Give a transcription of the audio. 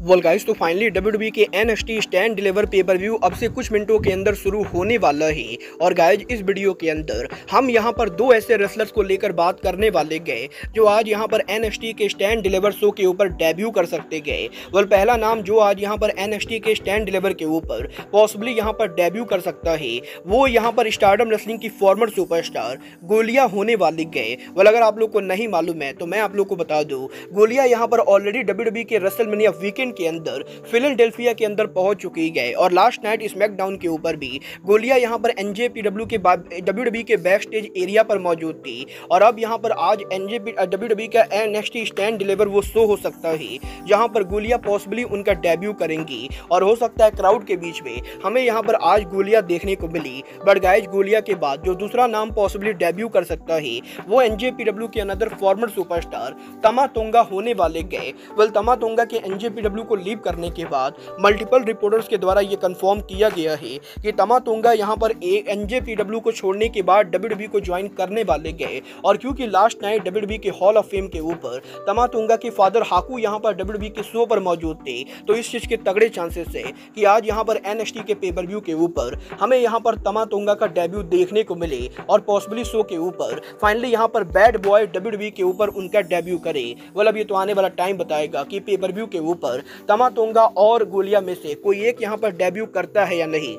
Well guys तो finally W के N S T stand deliver pay per view अब से कुछ मिनटों के अंदर शुरू होने वाला है। और गाइज़ इस वीडियो के अंदर हम यहाँ पर दो ऐसे रेसलर्स को लेकर बात करने वाले गए, जो आज यहाँ पर एन एस टी के स्टैंड डिलीवर शो के ऊपर डेब्यू कर सकते गए। वेल पहला नाम जो आज यहाँ पर एन एस टी के स्टैंड डिलीवर के ऊपर पॉसिबली यहाँ पर डेब्यू कर सकता है, वो यहाँ पर स्टार्डम रेसलिंग की फॉर्मर सुपरस्टार गोलिया होने वाले गए। वेल अगर आप लोग को नहीं मालूम है तो मैं आप लोग को बता दूँ, गोलिया यहाँ पर ऑलरेडी डब्ल्यू के रसल वीकेंड वीकेंड के अंदर फिलेडेल्फिया के अंदर पहुँच चुकी गए और लास्ट नाइट स्मैकडाउन के ऊपर भी गोलिया यहाँ पर एनजेपीडब्ल्यू के डब्ल्यू के बैक स्टेज एरिया पर मौजूद थी। और अब यहाँ पर आज एनजेपी डब्ल्यू का नेक्स्ट स्टैंड डिलीवर वो शो हो सकता है, जहाँ पर गोलिया पॉसिबली उनका डेब्यू करेंगी। और हो सकता है क्राउड के बीच में हमें यहाँ पर आज गोलियाँ देखने को मिली। बट गाइज़ गोलिया के बाद जो दूसरा नाम पॉसिबली डेब्यू कर सकता है, वो एनजेपीडब्ल्यू के अनदर फॉर्मर सुपरस्टार तमा तोंगा होने वाले गए। वेल तमा तोंगा के एनजेपीडब्ल्यू डब्ल्यू को लीव करने के बाद मल्टीपल रिपोर्टर्स के द्वारा ये कंफर्म किया गया है कि तमा तोंगा यहाँ पर एन को छोड़ने के बाद डब्ल्यू को ज्वाइन करने वाले गए। और क्योंकि लास्ट नाइट डब्ल्यू के हॉल ऑफ़ फेम के ऊपर तमा तोंगा के फादर हाकू यहाँ पर डब्ल्यू के शो पर मौजूद थे तो इस चीज़ के तगड़े चांसेस है कि आज यहाँ पर एन के पेपर व्यू के ऊपर हमें यहाँ पर तमा तोंगा का डेब्यू देखने को मिले और पॉसिबली शो के ऊपर फाइनली यहाँ पर बैड बॉय डब्ल्यू के ऊपर उनका डेब्यू करे। मतलब ये तो आने वाला टाइम बताएगा कि पेपर व्यू के ऊपर तमातोंगा और गोलिया में से कोई एक यहाँ पर डेब्यू करता है या नहीं?